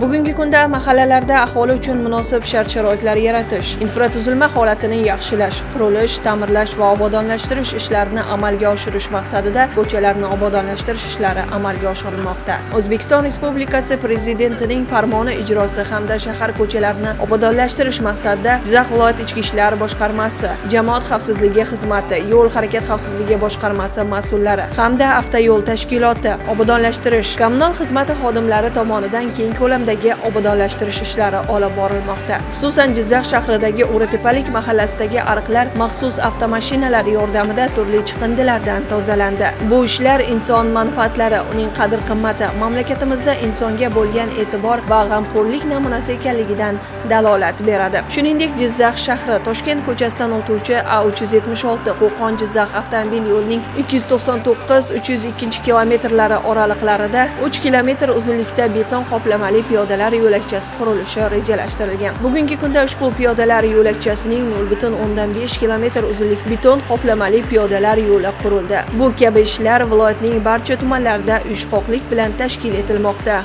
bugungi kunda mahallalarda aholi uchun munosib shart-sharoitlar yaratish infratuzilma holatini yaxshilash qurilish ta'mirlash va obodonlashtirish ishlarini amalga oshirish maqsadida ko'chalarni obodonlashtirish ishlari amalga oshirilmoqda. O'zbekiston respublikasi prezidentining farmoni ijrosi hamda shahar ko'chalarini obodonlashtirish maqsadida jizzax viloyat ichki ishlar boshqarmasi jamoat xavfsizligi xizmati yo'l harakat xavfsizligi boshqarmasi mas'ullari hamda avtoyo'l tashkiloti obodonlashtirish kommunal xizmati xodimlari tomonidan keng tumanidagi obodonlashtirish ishlari olib borilmoqda. Xususan jizzax shahridagi o'ratepalik mahallasidagi ariqlar maxsus avtomashinalar yordamida turli chiqindilardan tozalandi. Bu ishlar inson manfaatlari uning qadr qimmati mamlakatimizda insonga bo'lgan e'tibor va g'amxo'rlik namunasi ekanligidan dalolat beradi. Shuningdek jizzax shahri toshkent ko'chasidan o'tuvchi a 376 qo'qon jizzax avtomobil yo'lining 299 302 kilometrlari oraliqlarida 3 kilometr uzunlikda beton qoplamali piyodalar yo'lakchasi qurilishi rejalashtirilgan. Bugungi kunda ushbu piyodalar yo'lakchasining 0.5 kilometr uzunlik beton qoplamali piyodalar yo'li qurildi. Bu kabi ishlar viloyatning barcha tumanlarida uyushqoqlik bilan tashkil etilmoqda.